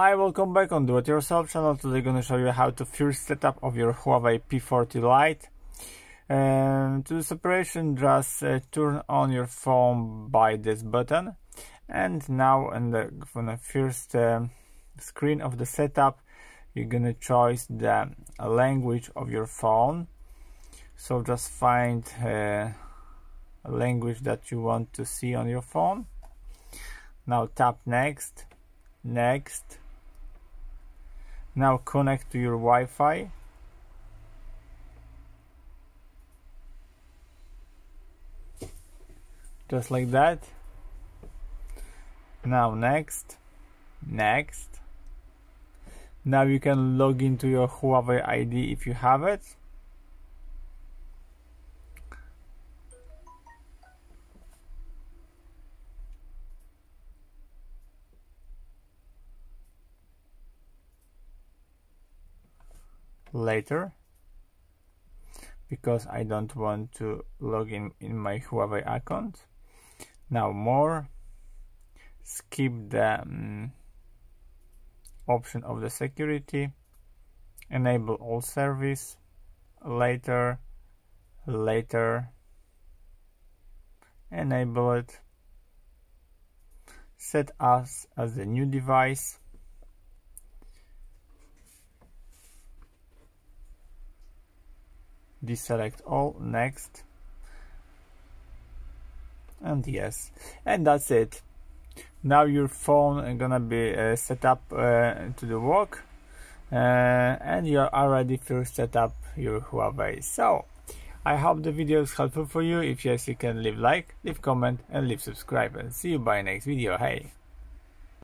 Hi, welcome back on Do It Yourself channel. Today I'm gonna show you how to first setup of your Huawei P40 Lite. Um, to this operation, just uh, turn on your phone by this button. And now in the, on the first um, screen of the setup, you're gonna choose the language of your phone. So just find uh, a language that you want to see on your phone. Now tap next, next, now connect to your Wi-Fi. Just like that. Now next, next. Now you can log into your Huawei ID if you have it. Later because I don't want to log in in my Huawei account. Now more skip the um, option of the security enable all service later later enable it set us as a new device deselect all next and yes. And that's it. Now your phone is gonna be uh, set up uh, to the work uh, and you're already first set up your Huawei. So I hope the video is helpful for you. If yes you can leave like leave comment and leave subscribe and see you by next video. Hey